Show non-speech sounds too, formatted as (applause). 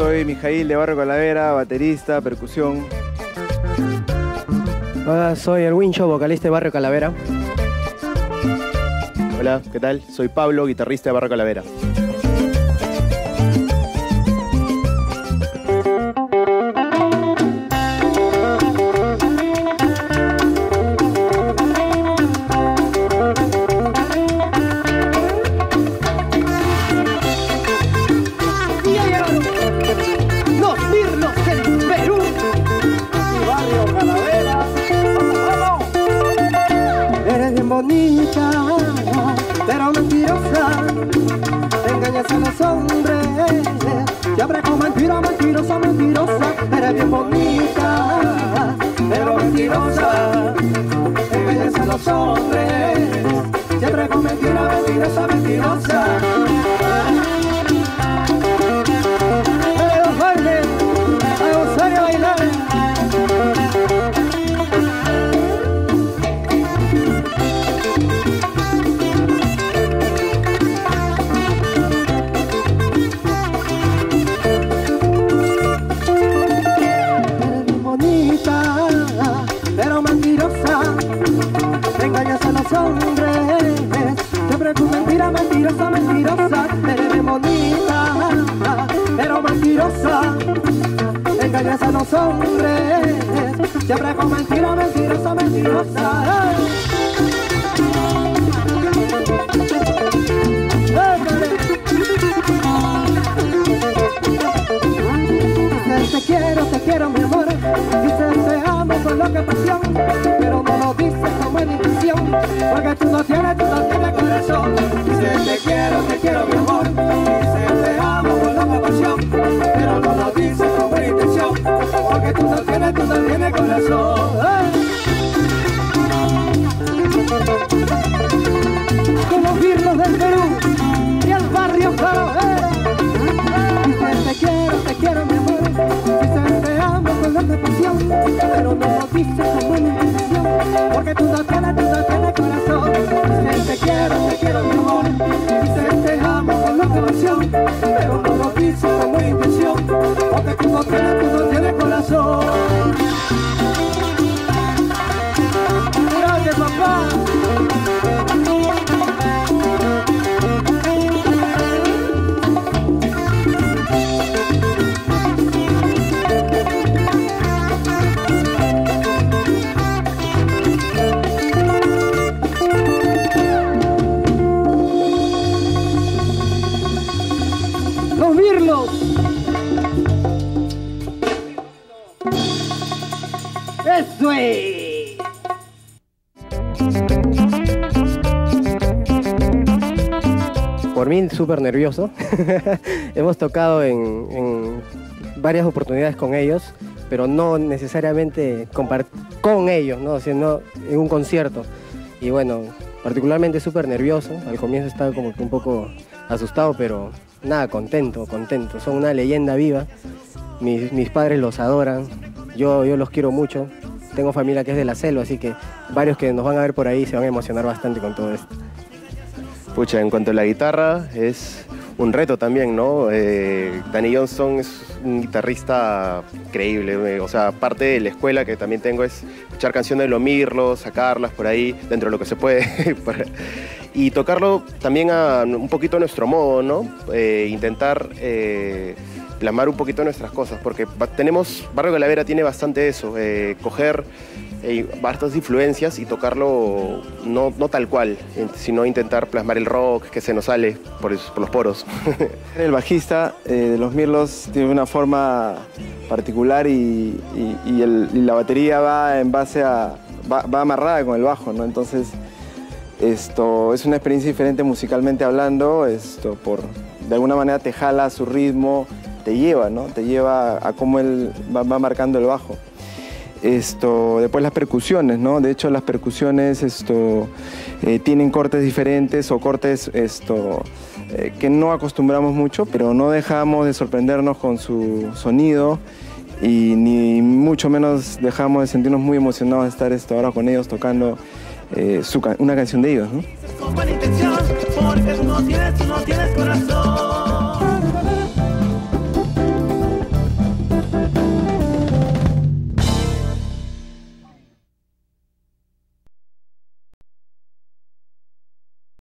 soy Mijail de Barrio Calavera, baterista, percusión. Hola, soy el Wincho, vocalista de Barrio Calavera. Hola, ¿qué tal? Soy Pablo, guitarrista de Barrio Calavera. pero mentirosa, te engañas a los hombres, siempre con mentira, mentirosa, mentirosa, eres bien bonita, pero mentirosa, te engañas a los hombres, siempre con mentira, mentirosa, mentirosa. pero mentirosa. Engañas a los hombres, siempre tu mentira, mentirosa, mentirosa. Eres bonita, pero mentirosa. Engañas a los hombres, siempre con mentira, mentirosa, mentirosa. loca pasión, pero no lo dices como edición, porque tú no tienes, tú no tienes corazón. Dice te quiero, te quiero mi amor, dice te amo con loca pasión, pero no lo dices como intención, porque tú no tienes, tú no tienes corazón. Con los del Perú y el barrio claro, eh. dice te quiero, te quiero porque tú no súper nervioso. (laughs) Hemos tocado en, varias oportunidades con ellos, pero no necesariamente con ellos, ¿no? sino en un concierto. Y bueno, particularmente súper nervioso. Al comienzo estaba como que un poco asustado, pero nada, contento, contento. Son una leyenda viva. Mis, mis padres los adoran. Yo, yo los quiero mucho. Tengo familia que es de la selva, así que varios que nos van a ver por ahí se van a emocionar bastante con todo esto. Pucha, en cuanto a la guitarra, es un reto también, ¿no? Eh, Danny Johnston es un guitarrista increíble, o sea, parte de la escuela que también tengo es escuchar canciones de Lo Mirlo, sacarlas por ahí, dentro de lo que se puede, (laughs) y tocarlo también a un poquito a nuestro modo, ¿no? Eh, intentar eh, plasmar un poquito nuestras cosas, porque tenemos, Barrio Calavera tiene bastante eso, coger eh, bastas influencias y tocarlo no, no, tal cual, sino intentar plasmar el rock que se nos sale por, por los poros. (laughs) el bajista de los Mirlos tiene una forma particular y, la batería va en base a. Va, amarrada con el bajo, ¿no? Entonces, esto es una experiencia diferente musicalmente hablando, esto por. De alguna manera te jala su ritmo, te lleva, ¿no? Te lleva a cómo él va marcando el bajo. Esto, después las percusiones, ¿no? De hecho las percusiones esto, eh, tienen cortes diferentes o cortes esto, eh, que no acostumbramos mucho, pero no dejamos de sorprendernos con su sonido y ni mucho menos dejamos de sentirnos muy emocionados de estar esto ahora con ellos tocando eh, una canción de ellos, ¿no?